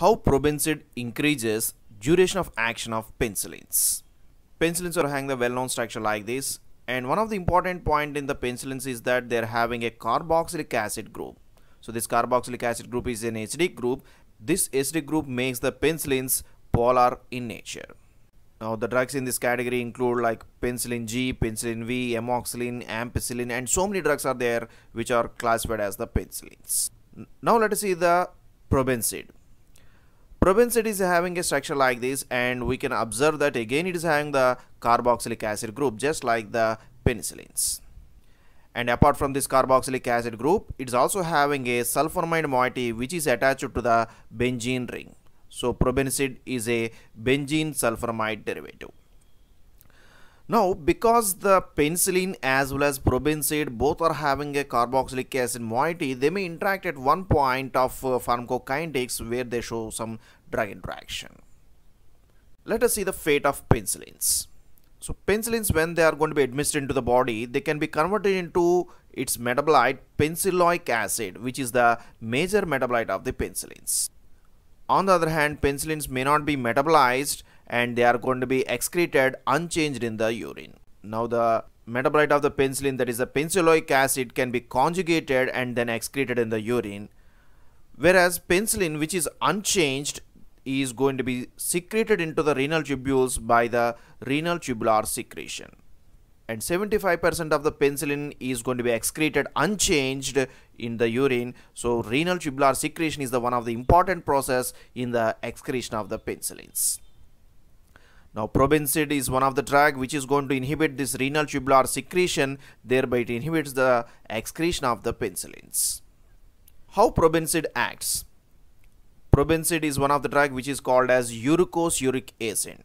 how probenecid increases duration of action of penicillins. Penicillins are having the well-known structure like this and one of the important point in the penicillins is that they're having a carboxylic acid group. So this carboxylic acid group is an acidic group. This acidic group makes the penicillins polar in nature. Now the drugs in this category include like penicillin G, penicillin V, amoxicillin, ampicillin and so many drugs are there which are classified as the penicillins. Now let us see the probenecid. Probenecid is having a structure like this and we can observe that again it is having the carboxylic acid group just like the penicillins. And apart from this carboxylic acid group, it is also having a sulfonamide moiety which is attached to the benzene ring. So probenecid is a benzene sulfonamide derivative. Now, because the penicillin as well as probenecid both are having a carboxylic acid moiety, they may interact at one point of uh, pharmacokinetics where they show some drug interaction. Let us see the fate of penicillins. So penicillins when they are going to be administered into the body, they can be converted into its metabolite penicilloic acid which is the major metabolite of the penicillins. On the other hand, penicillins may not be metabolized and they are going to be excreted unchanged in the urine. Now the metabolite of the penicillin that is the penicilloic acid can be conjugated and then excreted in the urine whereas penicillin which is unchanged is going to be secreted into the renal tubules by the renal tubular secretion and 75% of the penicillin is going to be excreted unchanged in the urine so renal tubular secretion is the one of the important process in the excretion of the penicillins now probenecid is one of the drug which is going to inhibit this renal tubular secretion thereby it inhibits the excretion of the penicillins. How probenecid acts? Probenecid is one of the drug which is called as uricosuric acid.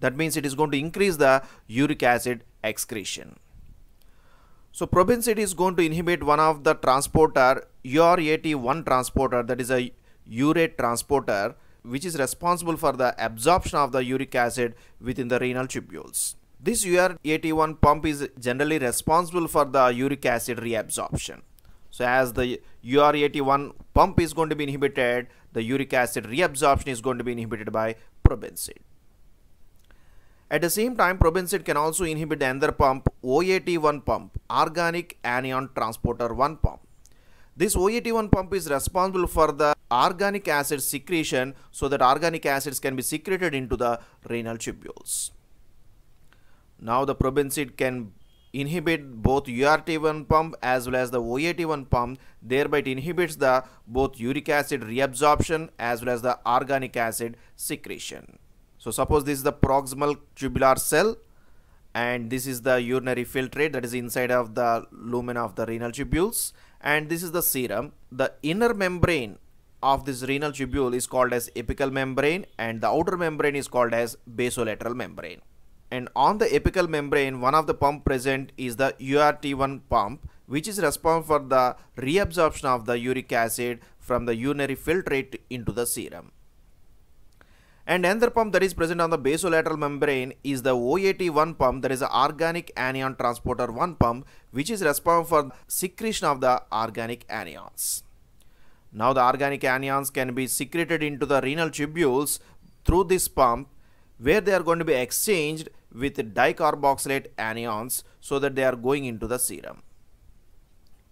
That means it is going to increase the uric acid excretion. So probenecid is going to inhibit one of the transporter URAT1 transporter that is a urate transporter which is responsible for the absorption of the uric acid within the renal tubules. This URAT1 pump is generally responsible for the uric acid reabsorption. So as the URAT1 pump is going to be inhibited, the uric acid reabsorption is going to be inhibited by probenecid. At the same time, probenecid can also inhibit the other pump, OAT1 pump, organic anion transporter 1 pump. This OAT1 pump is responsible for the organic acid secretion so that organic acids can be secreted into the renal tubules. Now the probenecid can inhibit both URT1 pump as well as the OAT1 pump thereby it inhibits the both uric acid reabsorption as well as the organic acid secretion. So suppose this is the proximal tubular cell and this is the urinary filtrate that is inside of the lumen of the renal tubules and this is the serum. The inner membrane of this renal tubule is called as apical membrane and the outer membrane is called as basolateral membrane. And on the apical membrane, one of the pump present is the URAT1 pump which is responsible for the reabsorption of the uric acid from the urinary filtrate into the serum. And another pump that is present on the basolateral membrane is the OAT1 pump that is the organic anion transporter 1 pump which is responsible for secretion of the organic anions. Now the organic anions can be secreted into the renal tubules through this pump where they are going to be exchanged with dicarboxylate anions so that they are going into the serum.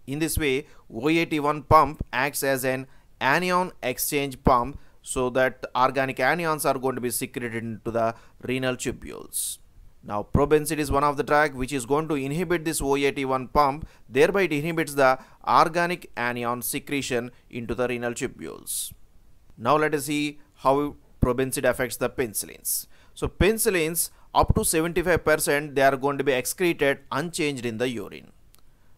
In this way, OAT1 pump acts as an anion exchange pump so that organic anions are going to be secreted into the renal tubules. Now probenecid is one of the drug which is going to inhibit this OAT1 pump thereby it inhibits the organic anion secretion into the renal tubules. Now let us see how probenecid affects the penicillins. So penicillins up to 75% they are going to be excreted unchanged in the urine.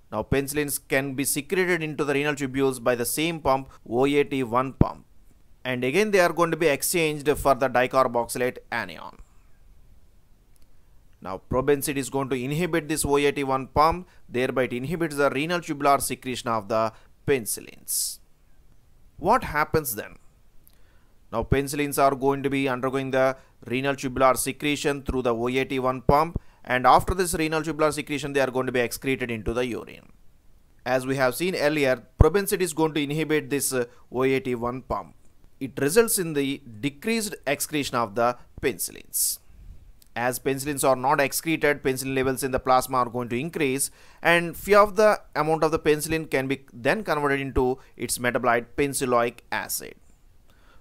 Now penicillins can be secreted into the renal tubules by the same pump OAT1 pump and again they are going to be exchanged for the dicarboxylate anion. Now probenecid is going to inhibit this OAT1 pump thereby it inhibits the renal tubular secretion of the penicillins. What happens then? Now penicillins are going to be undergoing the renal tubular secretion through the OAT1 pump and after this renal tubular secretion they are going to be excreted into the urine. As we have seen earlier, probenecid is going to inhibit this uh, OAT1 pump it results in the decreased excretion of the penicillins. As penicillins are not excreted, penicillin levels in the plasma are going to increase and few of the amount of the penicillin can be then converted into its metabolite penicilloic acid.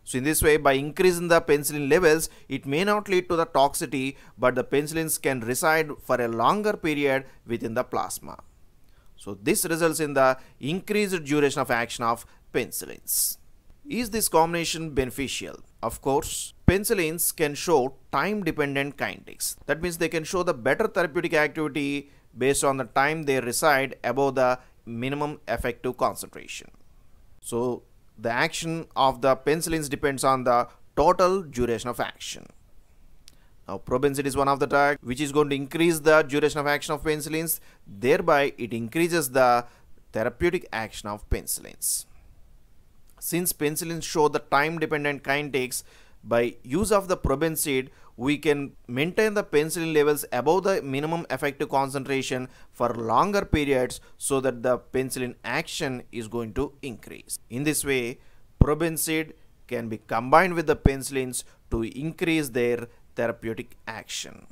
So in this way, by increasing the penicillin levels, it may not lead to the toxicity, but the penicillins can reside for a longer period within the plasma. So this results in the increased duration of action of penicillins. Is this combination beneficial? Of course, penicillins can show time-dependent kinetics. That means they can show the better therapeutic activity based on the time they reside above the minimum effective concentration. So the action of the penicillins depends on the total duration of action. Now probenecid is one of the drugs which is going to increase the duration of action of penicillins thereby it increases the therapeutic action of penicillins. Since penicillins show the time dependent kinetics by use of the probenecid we can maintain the penicillin levels above the minimum effective concentration for longer periods so that the penicillin action is going to increase. In this way, probenecid can be combined with the penicillins to increase their therapeutic action.